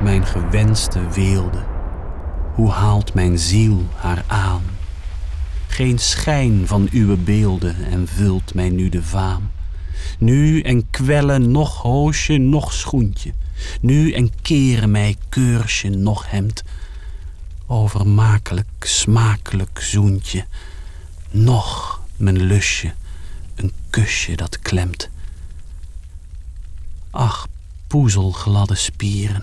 mijn gewenste weelde? Hoe haalt mijn ziel haar aan? Geen schijn van uwe beelden en vult mij nu de vaam. Nu en kwellen nog hoosje, nog schoentje. Nu en keren mij keursje, nog hemd. Overmakelijk, smakelijk zoentje. Nog mijn lusje, een kusje dat klemt. Ach, poezelgladde spieren,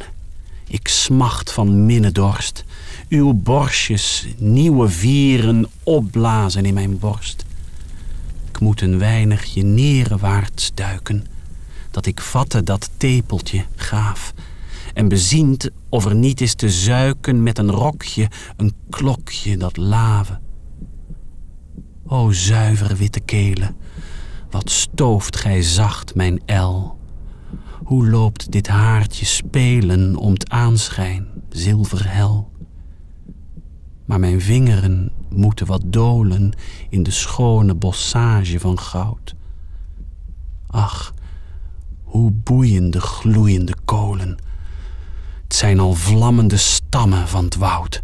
ik smacht van minnedorst. Uw borstjes, nieuwe vieren, opblazen in mijn borst. Ik moet een weinigje neerwaarts duiken, dat ik vatte dat tepeltje gaaf. En beziend of er niet is te zuiken met een rokje, een klokje dat lave. O zuiver witte kelen, wat stooft gij zacht mijn el. Hoe loopt dit haartje spelen om t aanschijn, zilverhel. Maar mijn vingeren moeten wat dolen in de schone bossage van goud. Ach, hoe boeien de gloeiende kolen. Het zijn al vlammende stammen van het woud.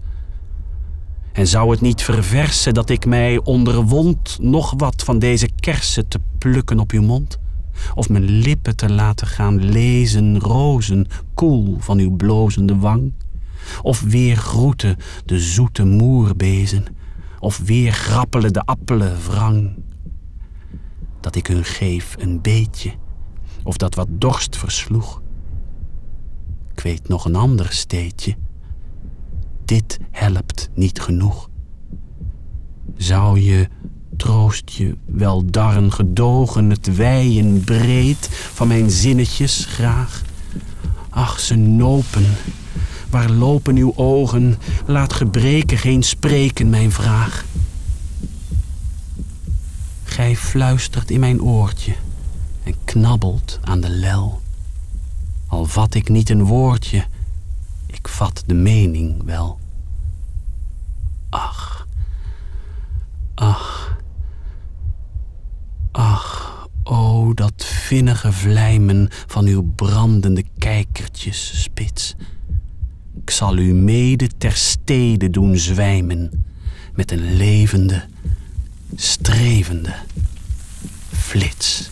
En zou het niet verversen dat ik mij onderwond nog wat van deze kersen te plukken op uw mond? Of mijn lippen te laten gaan lezen rozen koel van uw blozende wang? Of weer groeten de zoete moerbezen? Of weer grappelen de appelen wrang? Dat ik hun geef een beetje, of dat wat dorst versloeg. Ik weet nog een ander steetje dit helpt niet genoeg. Zou je, troost je, wel darren gedogen het wijen breed van mijn zinnetjes graag? Ach, ze nopen, waar lopen uw ogen? Laat gebreken geen spreken, mijn vraag. Gij fluistert in mijn oortje en knabbelt aan de lel. Al vat ik niet een woordje, ik vat de mening wel. Ach, ach, ach, dat vinnige vlijmen van uw brandende kijkertjes spits. Ik zal u mede ter stede doen zwijmen met een levende, strevende flits.